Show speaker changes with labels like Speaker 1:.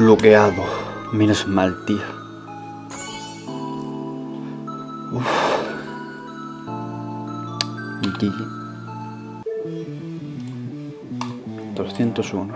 Speaker 1: desbloqueado. Menos mal, tío. Uf. Y 201.